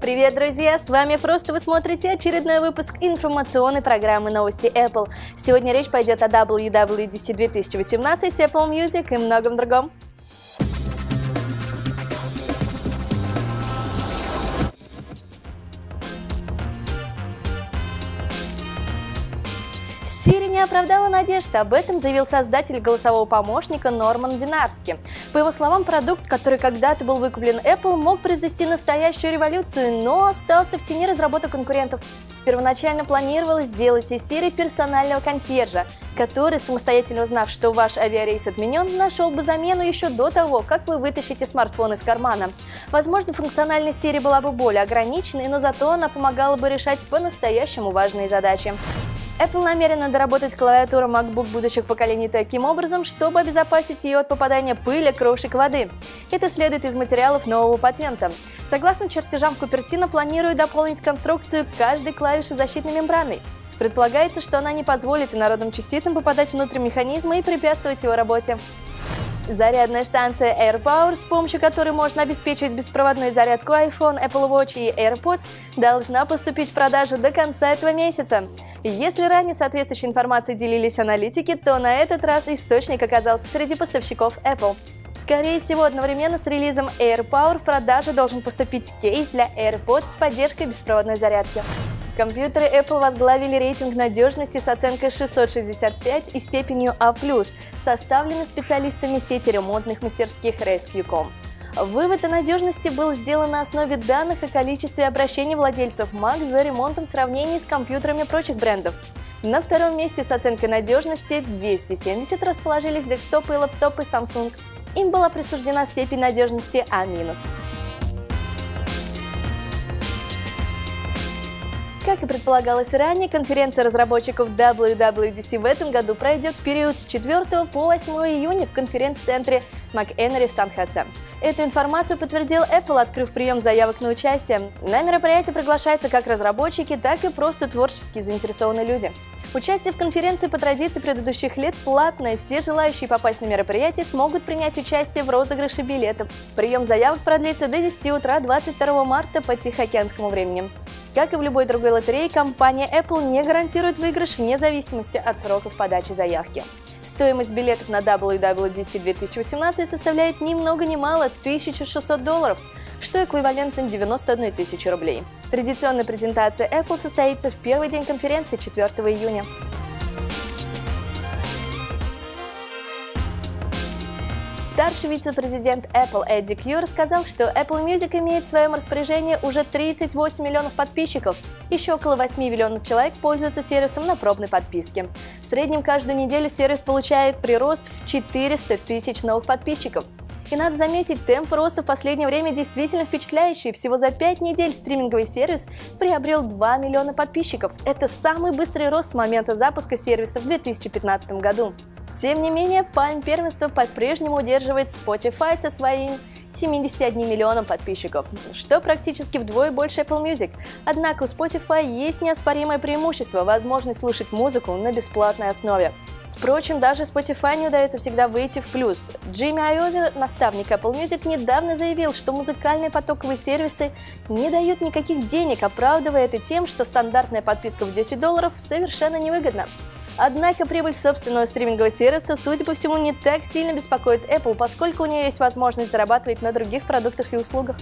Привет, друзья! С вами Фрост, вы смотрите очередной выпуск информационной программы «Новости Apple». Сегодня речь пойдет о WWDC 2018, Apple Music и многом другом. Siri не оправдала надежд, об этом заявил создатель голосового помощника Норман Винарски. По его словам, продукт, который когда-то был выкуплен Apple, мог произвести настоящую революцию, но остался в тени разработок конкурентов. Первоначально планировалось сделать из Siri персонального консьержа, который, самостоятельно узнав, что ваш авиарейс отменен, нашел бы замену еще до того, как вы вытащите смартфон из кармана. Возможно, функциональность Siri была бы более ограниченной, но зато она помогала бы решать по-настоящему важные задачи. Apple намерена доработать клавиатуру MacBook будущих поколений таким образом, чтобы обезопасить ее от попадания пыли, крошек воды. Это следует из материалов нового патента. Согласно чертежам Купертино, планирует дополнить конструкцию каждой клавиши защитной мембраной. Предполагается, что она не позволит инородным частицам попадать внутрь механизма и препятствовать его работе. Зарядная станция AirPower, с помощью которой можно обеспечивать беспроводную зарядку iPhone, Apple Watch и AirPods, должна поступить в продажу до конца этого месяца. Если ранее соответствующей информацией делились аналитики, то на этот раз источник оказался среди поставщиков Apple. Скорее всего, одновременно с релизом AirPower в продажу должен поступить кейс для AirPods с поддержкой беспроводной зарядки. Компьютеры Apple возглавили рейтинг надежности с оценкой 665 и степенью А+, составленный специалистами сети ремонтных мастерских Rescue.com. Вывод о надежности был сделан на основе данных о количестве обращений владельцев Mac за ремонтом в сравнении с компьютерами прочих брендов. На втором месте с оценкой надежности 270 расположились десктопы и лаптопы Samsung. Им была присуждена степень надежности А-. Как и предполагалось ранее, конференция разработчиков WWDC в этом году пройдет в период с 4 по 8 июня в конференц-центре МакЭнери в Сан-Хосе. Эту информацию подтвердил Apple, открыв прием заявок на участие. На мероприятие приглашаются как разработчики, так и просто творчески заинтересованные люди. Участие в конференции по традиции предыдущих лет платное. Все желающие попасть на мероприятие смогут принять участие в розыгрыше билетов. Прием заявок продлится до 10 утра 22 марта по Тихоокеанскому времени. Как и в любой другой лотерее, компания Apple не гарантирует выигрыш вне зависимости от сроков подачи заявки. Стоимость билетов на WWDC 2018 составляет ни много ни мало 1600 долларов, что эквивалентно 91 тысячи рублей. Традиционная презентация Apple состоится в первый день конференции 4 июня. Старший вице-президент Apple Эдди Кью рассказал, что Apple Music имеет в своем распоряжении уже 38 миллионов подписчиков. Еще около 8 миллионов человек пользуются сервисом на пробной подписке. В среднем каждую неделю сервис получает прирост в 400 тысяч новых подписчиков. И надо заметить, темп роста в последнее время действительно впечатляющий. Всего за 5 недель стриминговый сервис приобрел 2 миллиона подписчиков. Это самый быстрый рост с момента запуска сервиса в 2015 году. Тем не менее, пальм первенства по-прежнему удерживает Spotify со своим 71 миллионом подписчиков, что практически вдвое больше Apple Music. Однако у Spotify есть неоспоримое преимущество – возможность слушать музыку на бесплатной основе. Впрочем, даже Spotify не удается всегда выйти в плюс. Джимми Айови, наставник Apple Music, недавно заявил, что музыкальные потоковые сервисы не дают никаких денег, оправдывая это тем, что стандартная подписка в 10 долларов совершенно невыгодна. Однако прибыль собственного стримингового сервиса, судя по всему, не так сильно беспокоит Apple, поскольку у нее есть возможность зарабатывать на других продуктах и услугах.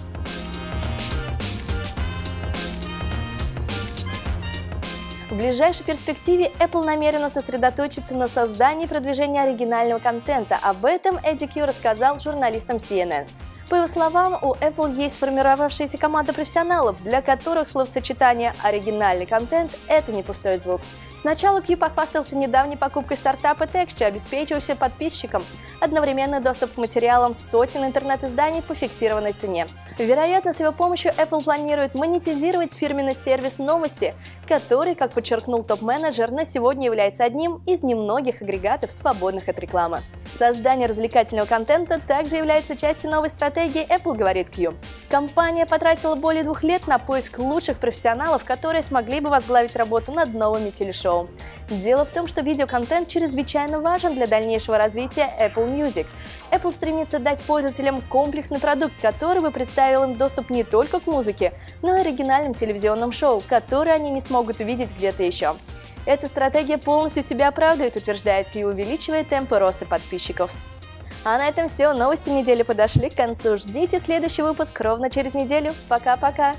В ближайшей перспективе Apple намерена сосредоточиться на создании и продвижении оригинального контента. Об этом Эдди Кью рассказал журналистам CNN. По его словам, у Apple есть сформировавшаяся команда профессионалов, для которых словосочетание «оригинальный контент» — это не пустой звук. Сначала Q похвастался недавней покупкой стартапа Texture, обеспечившего подписчикам одновременный доступ к материалам сотен интернет-изданий по фиксированной цене. Вероятно, с его помощью Apple планирует монетизировать фирменный сервис новости, который, как подчеркнул топ-менеджер, на сегодня является одним из немногих агрегатов, свободных от рекламы. Создание развлекательного контента также является частью новой стратегии Apple, говорит Q. Компания потратила более двух лет на поиск лучших профессионалов, которые смогли бы возглавить работу над новыми телешоу. Дело в том, что видеоконтент чрезвычайно важен для дальнейшего развития Apple Music. Apple стремится дать пользователям комплексный продукт, который бы представил им доступ не только к музыке, но и оригинальным телевизионным шоу, которые они не смогут увидеть где-то еще. Эта стратегия полностью себя оправдывает, утверждает и увеличивает темпы роста подписчиков. А на этом все. Новости недели подошли к концу. Ждите следующий выпуск ровно через неделю. Пока-пока!